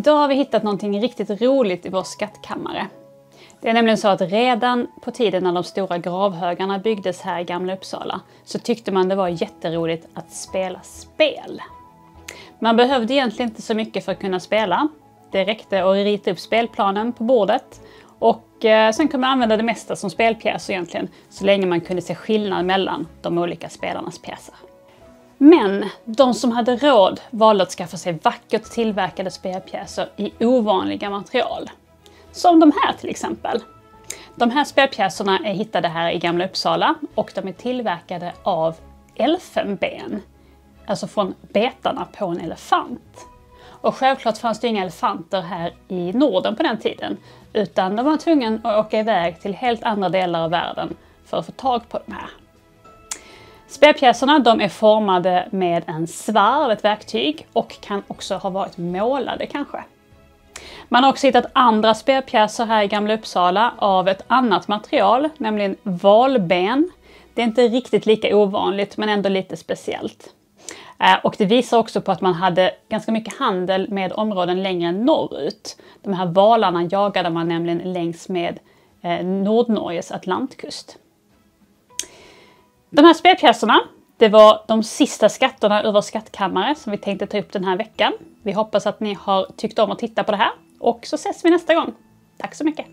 Idag har vi hittat någonting riktigt roligt i vår skattkammare. Det är nämligen så att redan på tiden när de stora gravhögarna byggdes här i Gamla Uppsala så tyckte man det var jätteroligt att spela spel. Man behövde egentligen inte så mycket för att kunna spela. Det räckte att rita upp spelplanen på bordet och eh, sen kunde man använda det mesta som spelpjäser egentligen så länge man kunde se skillnad mellan de olika spelarnas pjäser. Men de som hade råd valde att skaffa sig vackert tillverkade spelpjäser i ovanliga material. Som de här till exempel. De här spelpjäserna är hittade här i Gamla Uppsala och de är tillverkade av elfenben. Alltså från betarna på en elefant. Och självklart fanns det inga elefanter här i Norden på den tiden, utan de var tvungna att åka iväg till helt andra delar av världen för att få tag på de här. Spelpjäserna de är formade med en svarv, ett verktyg, och kan också ha varit målade kanske. Man har också hittat andra spelpjäser här i Gamla Uppsala av ett annat material, nämligen valben. Det är inte riktigt lika ovanligt, men ändå lite speciellt. Eh, och det visar också på att man hade ganska mycket handel med områden längre norrut. De här valarna jagade man nämligen längs med eh, Nordnorges Atlantkust. De här spelpjäserna, det var de sista skatterna ur vår skattkammare som vi tänkte ta upp den här veckan. Vi hoppas att ni har tyckt om att titta på det här och så ses vi nästa gång. Tack så mycket!